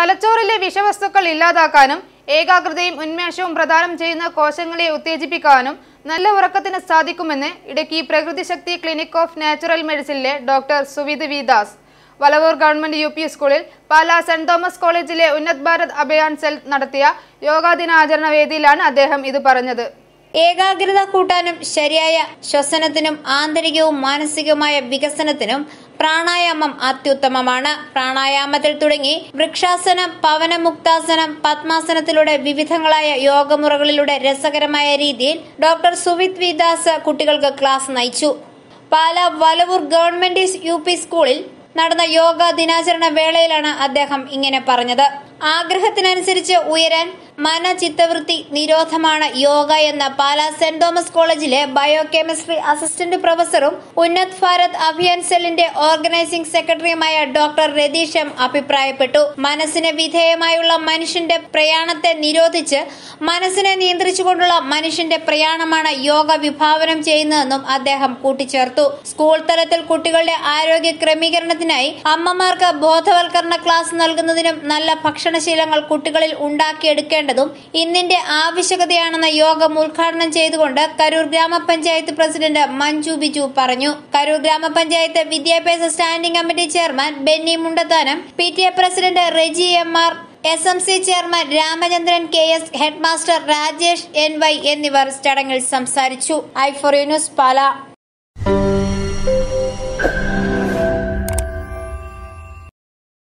തലച്ചോറിലെ വിഷവസ്തുക്കൾ ഇല്ലാതാക്കാനും ഏകാഗ്രതയും ഉന്മേഷവും പ്രദാനം ചെയ്യുന്ന കോശങ്ങളെ ഉത്തേജിപ്പിക്കാനും നല്ല ഉറക്കത്തിന് സാധിക്കുമെന്ന് Idukki Prakrithishakthi clinic of natural മെഡിസിനിലെ doctor Suvith V Das. Valavoor government U P സ്കൂളിൽ പാലാ സെന്റ് തോമസ് കോളേജിലെ ഉന്നത് ഭാരത് അഭിയാൻ സെൽ നടത്തിയ യോഗാദിനാചരണ വേദിയിലാണ് അദ്ദേഹം ഇത് പറഞ്ഞത്. ഏകാഗ്രത കൂട്ടാനും ശരിയായ ശ്വസനത്തിനും ആന്തരികവും മാനസികവുമായ വികസനത്തിനും പ്രാണായാമം അത്യുത്തമമാണ്. പ്രാണായാമത്തിൽ തുടങ്ങി വൃക്ഷാസനം പവനമുക്താസനം പത്മാസനത്തിലൂടെ വിവിധങ്ങളായ യോഗമുറകളിലൂടെ രസകരമായ രീതിയിൽ ഡോക്ടർ സുവിത് വിദാസ് കുട്ടികൾക്ക് ക്ലാസ് നയിച്ചു. പാല വലവൂർ ഗവൺമെന്റ് യു സ്കൂളിൽ നടന്ന യോഗ ദിനാചരണ വേളയിലാണ് അദ്ദേഹം ഇങ്ങനെ പറഞ്ഞത്. ആഗ്രഹത്തിനനുസരിച്ച് ഉയരാൻ മനചിത്തവൃത്തി നിരോധമാണ് യോഗ എന്ന പാലാ സെന്റ് തോമസ് കോളേജിലെ ബയോ കെമിസ്ട്രി അസിസ്റ്റന്റ് പ്രൊഫസറും ഉന്നത് ഭാരത് അഭിയാൻ സെല്ലിന്റെ ഓർഗനൈസിംഗ് സെക്രട്ടറിയുമായ ഡോക്ടർ രതീഷ് എം അഭിപ്രായപ്പെട്ടു. മനസ്സിന് വിധേയമായുള്ള മനുഷ്യന്റെ പ്രയാണത്തെ നിരോധിച്ച് മനസ്സിനെ നിയന്ത്രിച്ചുകൊണ്ടുള്ള മനുഷ്യന്റെ പ്രയാണമാണ് യോഗ വിഭാവനം ചെയ്യുന്നതെന്നും അദ്ദേഹം കൂട്ടിച്ചേർത്തു. സ്കൂൾ തലത്തിൽ കുട്ടികളുടെ ആരോഗ്യ ക്രമീകരണത്തിനായി അമ്മമാർക്ക് ബോധവൽക്കരണ ക്ലാസ് നൽകുന്നതിനും നല്ല ഭക്ഷണശീലങ്ങൾ കുട്ടികളിൽ ഉണ്ടാക്കിയെടുക്കേണ്ടതും ഇന്നിന്റെ ആവശ്യകതയാണെന്ന യോഗം ഉദ്ഘാടനം ചെയ്തുകൊണ്ട് കരൂർ ഗ്രാമപഞ്ചായത്ത് പ്രസിഡന്റ് മഞ്ജു ബിജു പറഞ്ഞു. കരൂർ ഗ്രാമപഞ്ചായത്ത് വിദ്യാഭ്യാസ standing committee chairman Benny Mundathanam P T A president Reji M R S M C chairman Ramachandran K S headmaster Rajesh N Y എന്നിവർ ചടങ്ങിൽ സംസാരിച്ചു. I four news Pala.